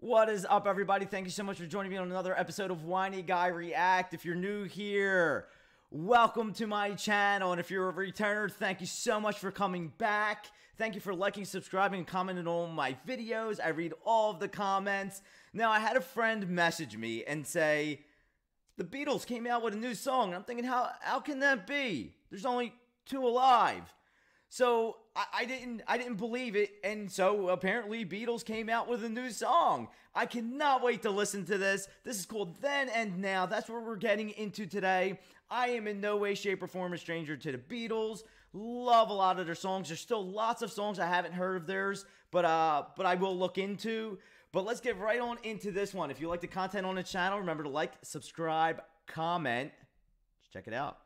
What is up, everybody? Thank you so much for joining me on another episode of Winey Guy React. If you're new here, welcome to my channel. And if you're a returner, thank you so much for coming back. Thank you for liking, subscribing, and commenting on my videos. I read all of the comments. Now, I had a friend message me and say, the Beatles came out with a new song. And I'm thinking, how, how can that be? There's only two alive. So I, I, didn't I didn't believe it, and so apparently Beatles came out with a new song. I cannot wait to listen to this. This is called Then and Now. That's what we're getting into today. I am in no way, shape, or form a stranger to the Beatles. Love a lot of their songs. There's still lots of songs I haven't heard of theirs, but uh, but I will look into. But let's get right on into this one. If you like the content on the channel, remember to like, subscribe, comment. Just check it out.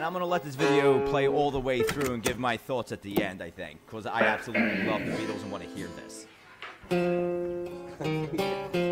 And I'm going to let this video play all the way through and give my thoughts at the end, I think. Because I absolutely love the Beatles and want to hear this.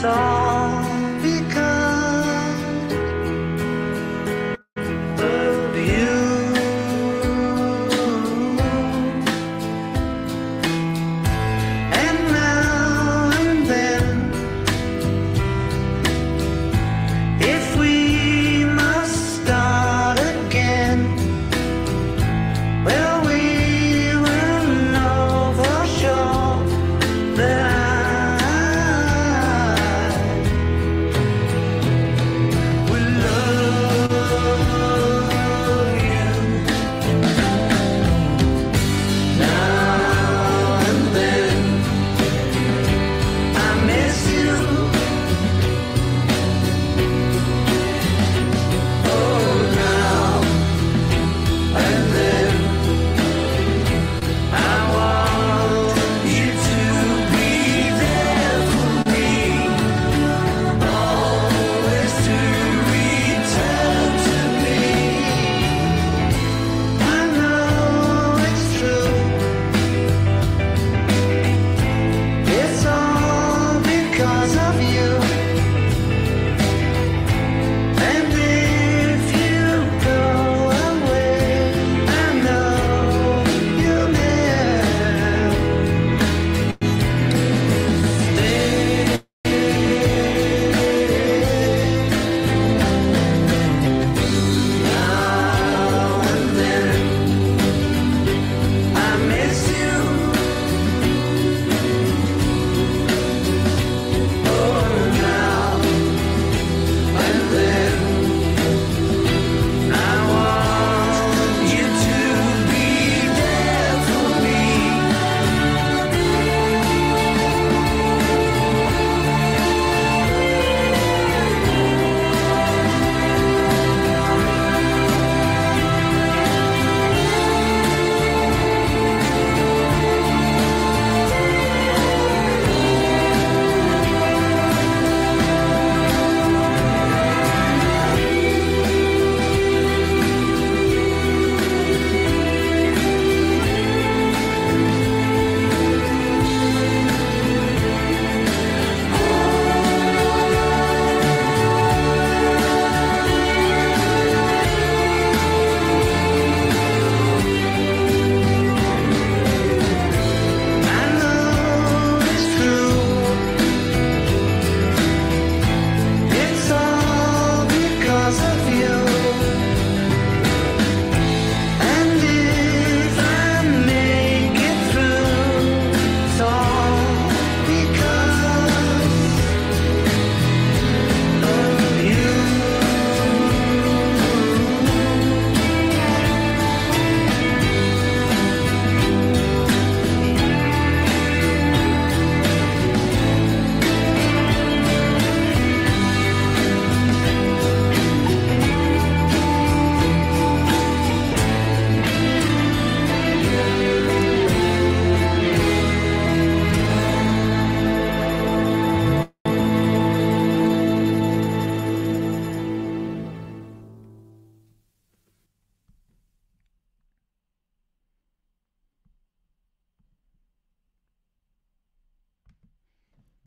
it's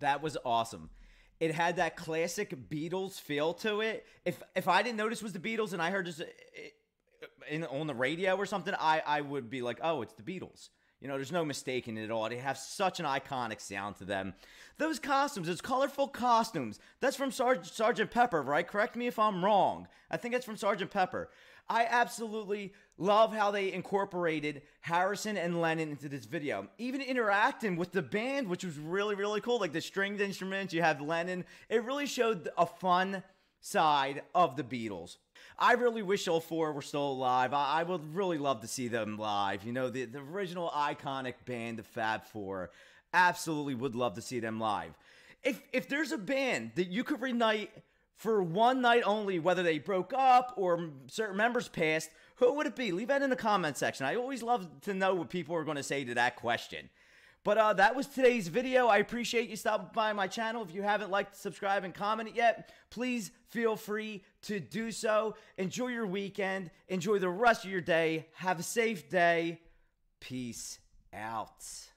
That was awesome. It had that classic Beatles feel to it. If if I didn't notice was the Beatles and I heard just uh, uh, in on the radio or something, I I would be like, oh, it's the Beatles. You know, there's no mistaking it at all. They have such an iconic sound to them. Those costumes, it's colorful costumes. That's from Sarge, Sergeant Pepper, right? Correct me if I'm wrong. I think it's from Sergeant Pepper. I absolutely love how they incorporated Harrison and Lennon into this video. Even interacting with the band, which was really, really cool. Like the stringed instruments, you have Lennon. It really showed a fun side of the Beatles. I really wish all four were still alive. I, I would really love to see them live. You know, the, the original iconic band, the Fab Four. Absolutely would love to see them live. If if there's a band that you could reunite for one night only, whether they broke up or certain members passed, who would it be? Leave that in the comment section. I always love to know what people are going to say to that question. But uh, that was today's video. I appreciate you stopping by my channel. If you haven't liked, subscribe, and commented yet, please feel free to do so. Enjoy your weekend. Enjoy the rest of your day. Have a safe day. Peace out.